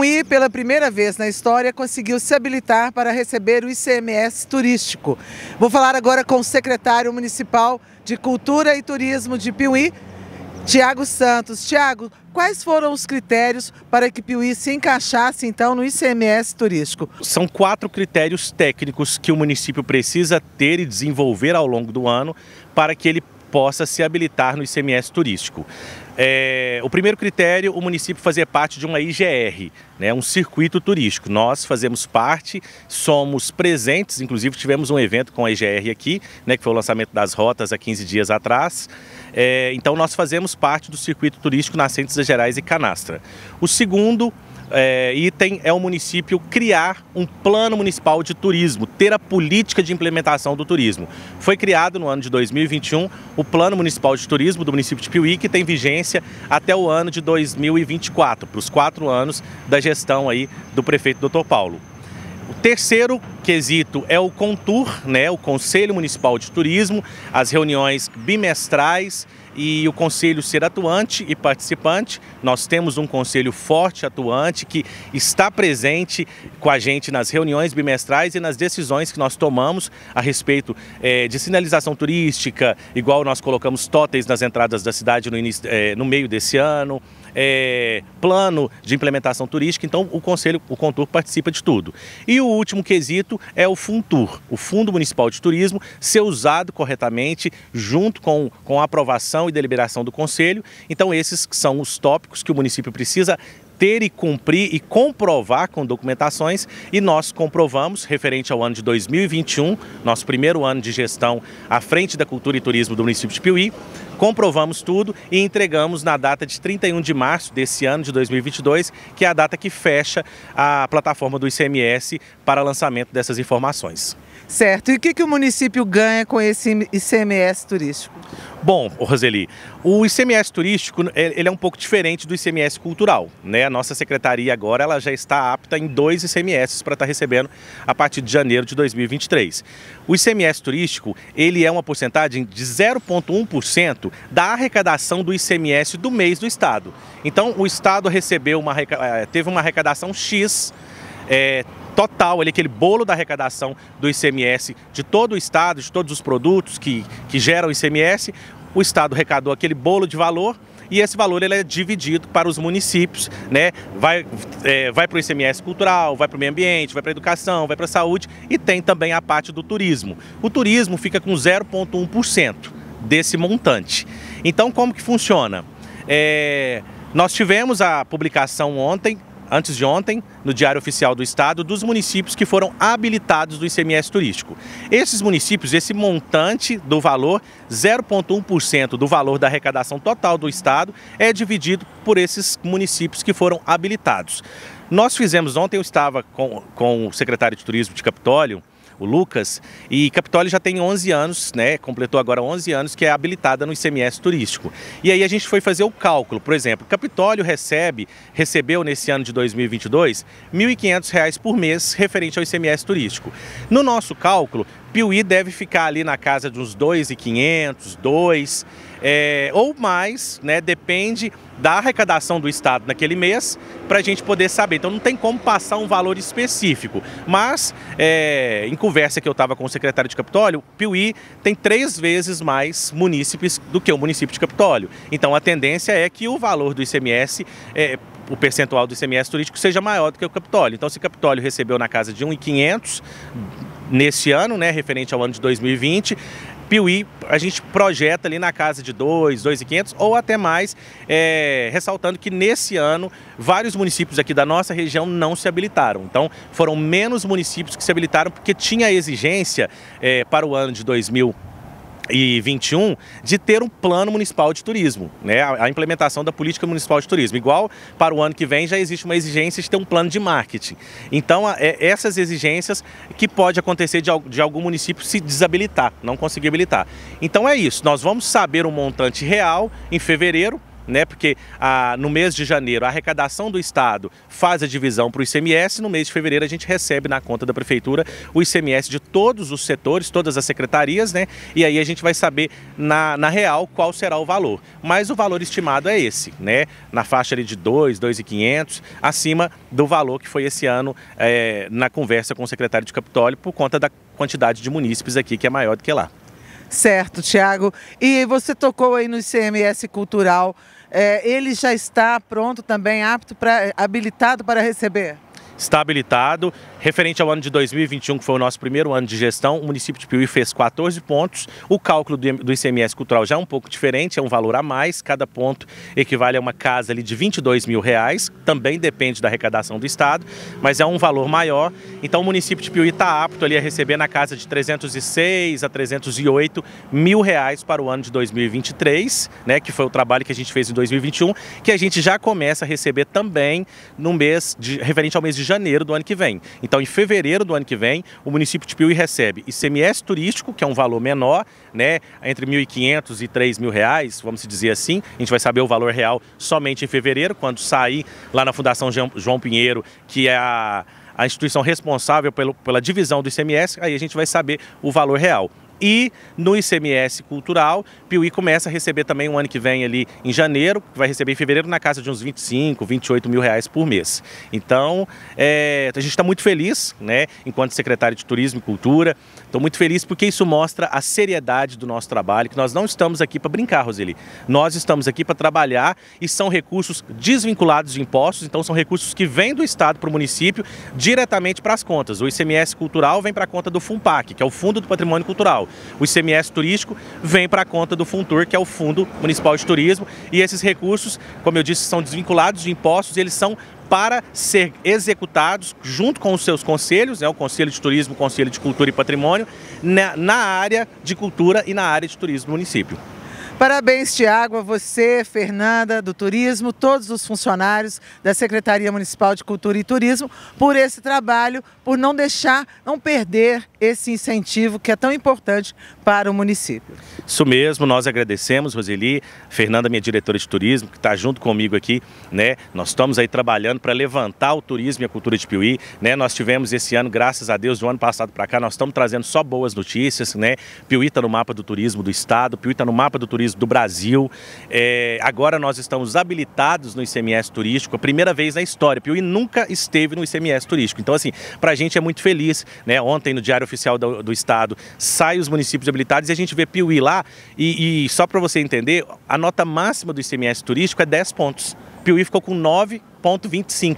Piuí, pela primeira vez na história, conseguiu se habilitar para receber o ICMS turístico. Vou falar agora com o secretário municipal de Cultura e Turismo de Piuí, Tiago Santos. Tiago, quais foram os critérios para que Piuí se encaixasse então no ICMS turístico? São quatro critérios técnicos que o município precisa ter e desenvolver ao longo do ano para que ele possa se habilitar no ICMS turístico. É, o primeiro critério, o município fazer parte de uma IGR, né, um circuito turístico. Nós fazemos parte, somos presentes, inclusive tivemos um evento com a IGR aqui, né, que foi o lançamento das rotas há 15 dias atrás. É, então nós fazemos parte do circuito turístico Nascentes Gerais e Canastra. O segundo é, item é o município criar um plano municipal de turismo, ter a política de implementação do turismo. Foi criado no ano de 2021 o Plano Municipal de Turismo do município de Piuí, que tem vigência até o ano de 2024, para os quatro anos da gestão aí do prefeito Dr. Paulo. O terceiro quesito é o Contur, né, o Conselho Municipal de Turismo, as reuniões bimestrais e o conselho ser atuante e participante. Nós temos um conselho forte, atuante, que está presente com a gente nas reuniões bimestrais e nas decisões que nós tomamos a respeito é, de sinalização turística, igual nós colocamos totens nas entradas da cidade no, início, é, no meio desse ano, é, plano de implementação turística, então o Conselho, o Contur participa de tudo. E o último quesito é o Funtur, o Fundo Municipal de Turismo, ser usado corretamente junto com, com a aprovação e deliberação do Conselho. Então esses são os tópicos que o município precisa ter e cumprir e comprovar com documentações e nós comprovamos, referente ao ano de 2021, nosso primeiro ano de gestão à frente da cultura e turismo do município de Piuí, comprovamos tudo e entregamos na data de 31 de março desse ano de 2022, que é a data que fecha a plataforma do ICMS para lançamento dessas informações. Certo. E o que, que o município ganha com esse ICMS turístico? Bom, Roseli, o ICMS turístico ele é um pouco diferente do ICMS cultural. Né? A nossa secretaria agora ela já está apta em dois ICMS para estar recebendo a partir de janeiro de 2023. O ICMS turístico ele é uma porcentagem de 0,1% da arrecadação do ICMS do mês do Estado. Então o Estado recebeu uma, eh, teve uma arrecadação X é, total, ali, aquele bolo da arrecadação do ICMS de todo o Estado, de todos os produtos que, que geram ICMS, o Estado arrecadou aquele bolo de valor e esse valor ele é dividido para os municípios, né? Vai, é, vai para o ICMS cultural, vai para o meio ambiente, vai para a educação, vai para a saúde e tem também a parte do turismo. O turismo fica com 0,1% desse montante. Então, como que funciona? É, nós tivemos a publicação ontem antes de ontem, no Diário Oficial do Estado, dos municípios que foram habilitados do ICMS turístico. Esses municípios, esse montante do valor, 0,1% do valor da arrecadação total do Estado, é dividido por esses municípios que foram habilitados. Nós fizemos ontem, eu estava com, com o secretário de Turismo de Capitólio, o Lucas, e Capitólio já tem 11 anos, né, completou agora 11 anos que é habilitada no ICMS turístico. E aí a gente foi fazer o cálculo, por exemplo, Capitólio recebe, recebeu nesse ano de 2022, R$ 1.500 por mês referente ao ICMS turístico. No nosso cálculo, Piuí deve ficar ali na casa de uns 2.500, 2, é, ou mais, né? Depende da arrecadação do Estado naquele mês para a gente poder saber. Então não tem como passar um valor específico. Mas, é, em conversa que eu estava com o secretário de Capitólio, Piuí tem três vezes mais munícipes do que o município de Capitólio. Então a tendência é que o valor do ICMS é, o percentual do ICMS turístico seja maior do que o Capitólio. Então, se o Capitólio recebeu na casa de 1.500 nesse ano, né, referente ao ano de 2020, Piuí, a gente projeta ali na casa de 2, 2.500 ou até mais, é, ressaltando que nesse ano vários municípios aqui da nossa região não se habilitaram. Então foram menos municípios que se habilitaram porque tinha exigência é, para o ano de 2020 2021 de ter um plano municipal de turismo, né? A, implementação da política municipal de turismo. Igual para o ano que vem já existe uma exigência de ter um plano de marketing. Então, é, essas exigências que pode acontecer de, algum município se desabilitar, não conseguir habilitar. Então é isso, nós vamos saber o montante real em fevereiro, né? Porque a, no mês de janeiro a arrecadação do Estado faz a divisão para o ICMS, no mês de fevereiro a gente recebe na conta da Prefeitura o ICMS de todos os setores, todas as secretarias, né? E aí a gente vai saber na, na real qual será o valor. Mas o valor estimado é esse, né? Na faixa ali de 2, 2,500, acima do valor que foi esse ano é, na conversa com o secretário de Capitólio, por conta da quantidade de munícipes aqui, que é maior do que lá. Certo, Tiago. E você tocou aí no ICMS Cultural. É, ele já está pronto também, apto para, habilitado para receber? Está habilitado. Referente ao ano de 2021, que foi o nosso primeiro ano de gestão, o município de Piuí fez 14 pontos. O cálculo do ICMS cultural já é um pouco diferente, é um valor a mais. Cada ponto equivale a uma casa ali de 22 mil reais. Também depende da arrecadação do Estado, mas é um valor maior. Então o município de Piuí está apto ali a receber na casa de 306 a 308 mil reais para o ano de 2023, né? Que foi o trabalho que a gente fez em 2021, que a gente já começa a receber também no mês de referente ao mês de janeiro do ano que vem. Então, em fevereiro do ano que vem, o município de Piuí recebe ICMS turístico, que é um valor menor, né, entre R$ 1.500 e 3.000 reais, vamos dizer assim. A gente vai saber o valor real somente em fevereiro, quando sair lá na Fundação João Pinheiro, que é a a instituição responsável pelo, pela divisão do ICMS, aí a gente vai saber o valor real. E no ICMS cultural, Piuí começa a receber também um ano que vem ali em janeiro, vai receber em fevereiro na casa de uns 25, 28 mil reais por mês. Então, é, a gente está muito feliz, né, enquanto secretário de Turismo e Cultura. Estou muito feliz porque isso mostra a seriedade do nosso trabalho, que nós não estamos aqui para brincar, Roseli. Nós estamos aqui para trabalhar e são recursos desvinculados de impostos, então são recursos que vêm do Estado para o município diretamente para as contas. O ICMS cultural vem para a conta do FUNPAC, que é o Fundo do Patrimônio Cultural. O ICMS turístico vem para a conta do Funtur, que é o Fundo Municipal de Turismo, e esses recursos, como eu disse, são desvinculados de impostos, eles são para ser executados junto com os seus conselhos, né, o Conselho de Turismo, o Conselho de Cultura e Patrimônio, na, na área de cultura e na área de turismo do município. Parabéns, Tiago, a você, Fernanda, do Turismo, todos os funcionários da Secretaria Municipal de Cultura e Turismo, por esse trabalho, por não deixar, não perder esse incentivo que é tão importante para o município. Isso mesmo, nós agradecemos, Roseli, Fernanda, minha diretora de turismo, que está junto comigo aqui, né? Nós estamos aí trabalhando para levantar o turismo e a cultura de Piuí, né? Nós tivemos esse ano, graças a Deus, do ano passado para cá, nós estamos trazendo só boas notícias, né? Piuí está no mapa do turismo do estado, Piuí está no mapa do turismo do Brasil. É, agora nós estamos habilitados no ICMS turístico, a primeira vez na história. Piuí nunca esteve no ICMS turístico. Então, assim, para a gente é muito feliz, né? Ontem no Diário Oficial do, do Estado sai os municípios habilitados e a gente vê Piuí lá. E, e só para você entender, a nota máxima do ICMS turístico é 10 pontos. Piuí ficou com 9,25.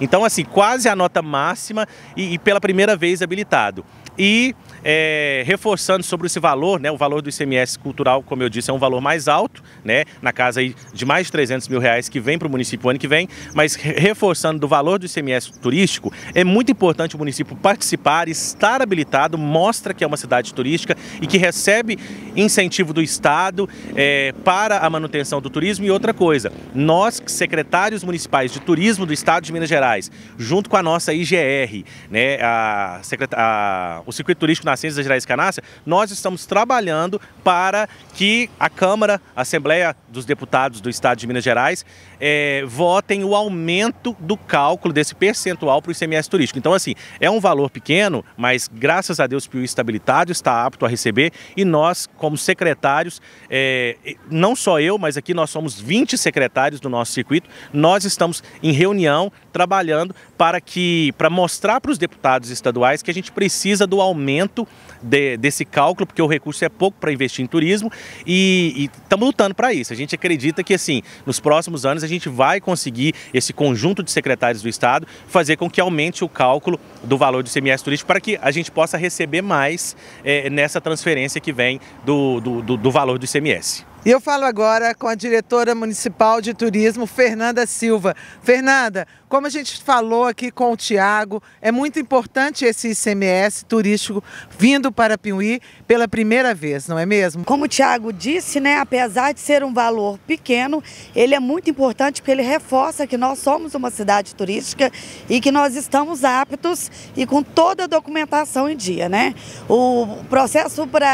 Então, assim, quase a nota máxima e, e pela primeira vez habilitado. E é, reforçando sobre esse valor, né, o valor do ICMS cultural, como eu disse, é um valor mais alto, né, na casa aí de mais de 300 mil reais que vem para o município ano que vem, mas reforçando do valor do ICMS turístico, é muito importante o município participar, estar habilitado, mostra que é uma cidade turística e que recebe incentivo do Estado é, para a manutenção do turismo. E outra coisa, nós, secretários municipais de turismo do Estado de Minas Gerais, junto com a nossa IGR, né, a, a, o Circuito Turístico na Ciências Gerais de Canácia, nós estamos trabalhando para que a Câmara, a Assembleia dos Deputados do Estado de Minas Gerais, é, votem o aumento do cálculo desse percentual para o ICMS turístico. Então, assim, é um valor pequeno, mas graças a Deus o está habilitado, está apto a receber e nós, como secretários, é, não só eu, mas aqui nós somos 20 secretários do nosso circuito, nós estamos em reunião trabalhando para que para mostrar para os deputados estaduais que a gente precisa do aumento de, desse cálculo, porque o recurso é pouco para investir em turismo e estamos lutando para isso. A gente acredita que assim, nos próximos anos a gente vai conseguir esse conjunto de secretários do estado fazer com que aumente o cálculo do valor do ICMS turístico para que a gente possa receber mais é, nessa transferência que vem do, do, do, do valor do ICMS. E eu falo agora com a diretora municipal de turismo, Fernanda Silva. Fernanda, como a gente falou aqui com o Tiago, é muito importante esse ICMS turístico vindo para Piuí pela primeira vez, não é mesmo? Como o Tiago disse, né, apesar de ser um valor pequeno, ele é muito importante porque ele reforça que nós somos uma cidade turística e que nós estamos aptos e com toda a documentação em dia, né? O processo para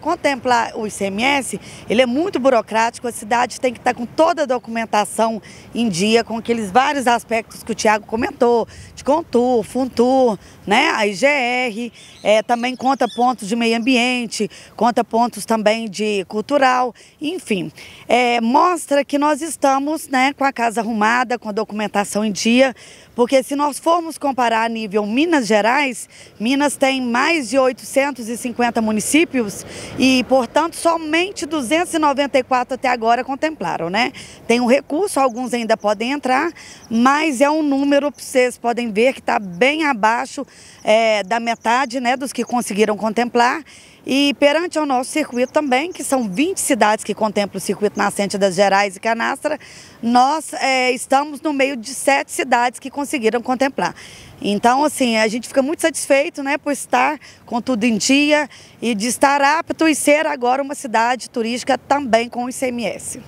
contemplar o ICMS, ele é muito burocrático, a cidade tem que estar com toda a documentação em dia, com aqueles vários aspectos que o Tiago comentou, de Contur, Funtur, né, a IGR, é, também conta pontos de meio ambiente, conta pontos também de cultural, enfim, é, mostra que nós estamos né, com a casa arrumada, com a documentação em dia, porque se nós formos comparar a nível Minas Gerais, Minas tem mais de 850 municípios e, portanto, somente 294 até agora contemplaram, né? Tem um recurso, alguns ainda podem entrar, mas é um número, vocês podem ver, que está bem abaixo é, da metade né, dos que conseguiram contemplar. E perante ao nosso circuito também, que são 20 cidades que contemplam o circuito nascente das Gerais e Canastra, nós é, estamos no meio de sete cidades que conseguiram contemplar. Então, assim, a gente fica muito satisfeito né, por estar com tudo em dia e de estar apto e ser agora uma cidade turística também com o ICMS.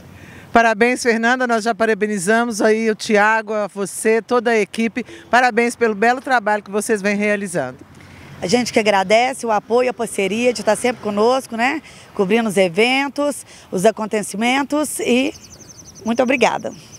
Parabéns, Fernanda. Nós já parabenizamos aí o Tiago, você, toda a equipe. Parabéns pelo belo trabalho que vocês vêm realizando. A gente que agradece o apoio, a parceria de estar sempre conosco, né? Cobrindo os eventos, os acontecimentos e muito obrigada.